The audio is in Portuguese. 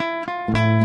Música